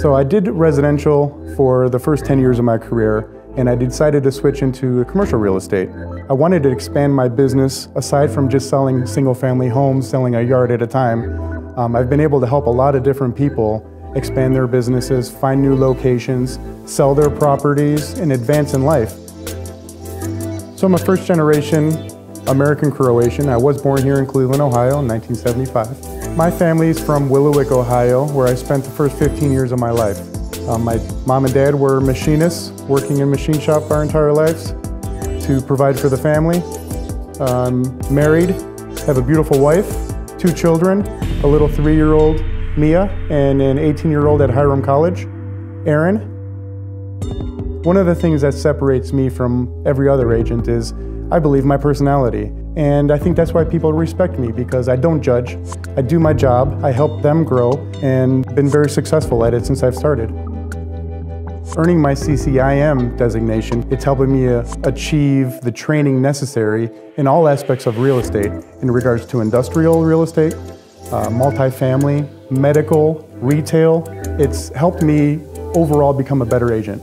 So I did residential for the first 10 years of my career and I decided to switch into commercial real estate. I wanted to expand my business aside from just selling single family homes, selling a yard at a time. Um, I've been able to help a lot of different people expand their businesses, find new locations, sell their properties, and advance in life. So I'm a first generation American Croatian. I was born here in Cleveland, Ohio in 1975. My family is from Willowick, Ohio, where I spent the first 15 years of my life. Um, my mom and dad were machinists, working in machine shop our entire lives to provide for the family. I'm married, have a beautiful wife, two children, a little three-year-old Mia, and an 18-year-old at Hiram College, Aaron. One of the things that separates me from every other agent is, I believe, my personality. And I think that's why people respect me because I don't judge. I do my job, I help them grow, and been very successful at it since I've started. Earning my CCIM designation, it's helping me uh, achieve the training necessary in all aspects of real estate in regards to industrial real estate, uh, multifamily, medical, retail. It's helped me overall become a better agent.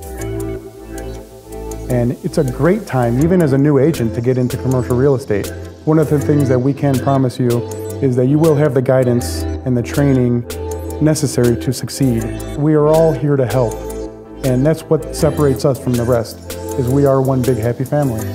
And it's a great time, even as a new agent, to get into commercial real estate. One of the things that we can promise you is that you will have the guidance and the training necessary to succeed. We are all here to help. And that's what separates us from the rest, is we are one big happy family.